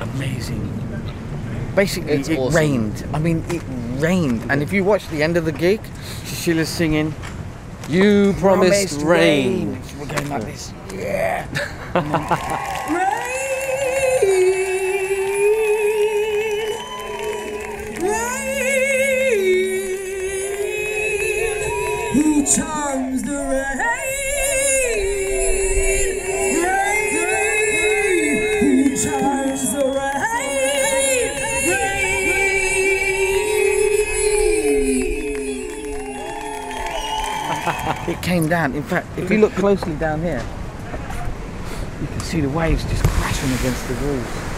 amazing. Basically, It's it awesome. rained. I mean, it rained. And if you watch the end of the gig, Susheela's singing, You promised, "Promised rain. We're going like this. Yeah. Who charms the It came down. In fact, if you look closely down here, you can see the waves just crashing against the walls.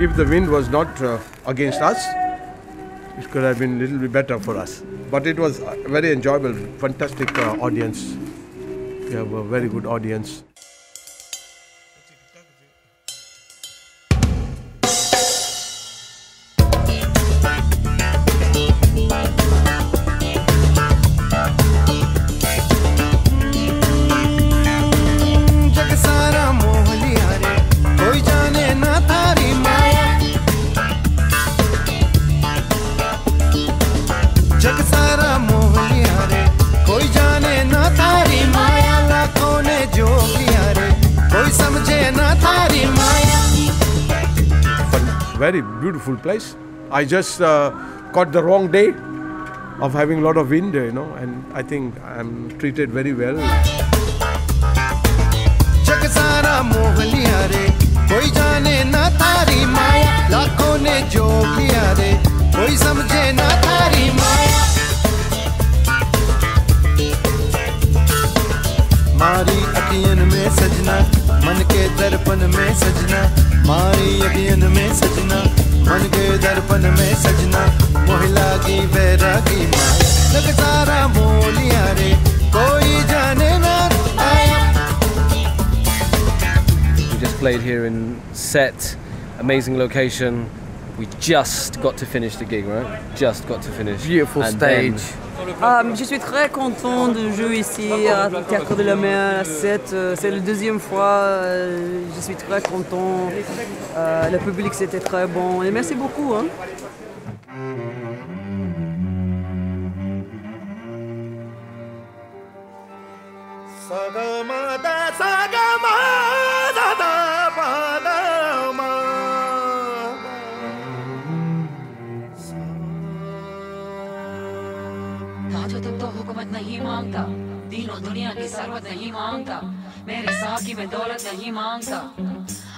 If the wind was not uh, against us, it could have been a little bit better for us. But it was very enjoyable, fantastic uh, audience. We have a very good audience. Very beautiful place. I just uh, caught the wrong day of having a lot of wind, you know, and I think I'm treated very well. जग सारा मोह लिया रे कोई जाने ना तारी माया लाखों ने जो लिया रे कोई समझे ना तारी माया मारी अखियन में सजना मन के दर्पण में सजना मारी played here in Set, amazing location. We just got to finish the gig, right? Just got to finish. Beautiful stage. Um, je suis très content de jouer ici à Théâtre de la Mer 7. Euh, c'est la deuxième fois. Euh, je suis très content. Euh, le public c'était très bon. Merci beaucoup. Hein. ताजो तुम तो हुकूमत नहीं माँगता। तीनों दुनिया की सरवत नहीं माँगता। मेरे साकी में दौलत नहीं माँगता।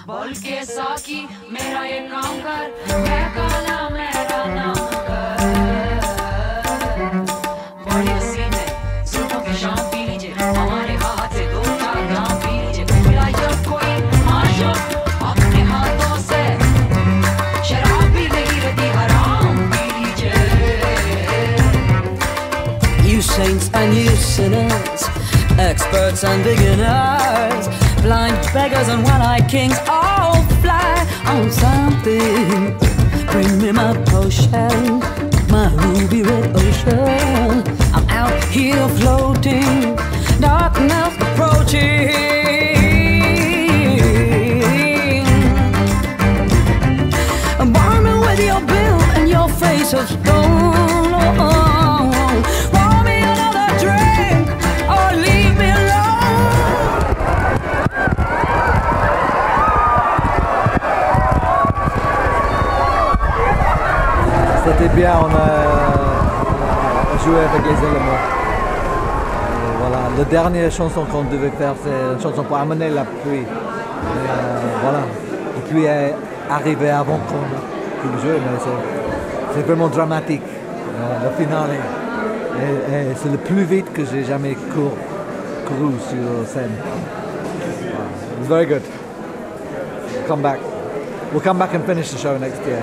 बोल के साकी, मेरा ये काम कर। मैं काला मेरा नाम and you sinners, experts and beginners, blind beggars and one-eyed kings, all fly on something. Bring me my potion, my ruby red ocean. I'm out here floating, darkness approaching. C'était bien, on a, joué avec les éléments. Voilà, la dernière chanson qu'on devait faire, c'est une chanson pour amener la pluie. Et, euh, voilà, la pluie est arrivée avant qu'on qu'on joue, mais c'est- vraiment dramatique, euh, le finale. C'est le plus vite que j'ai jamais couru, couru sur scène. Was very good. Come back. We'll come back and finish the show next year.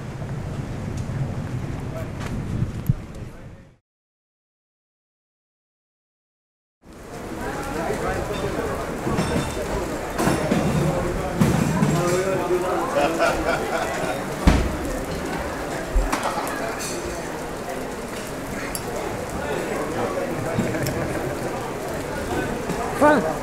그 러.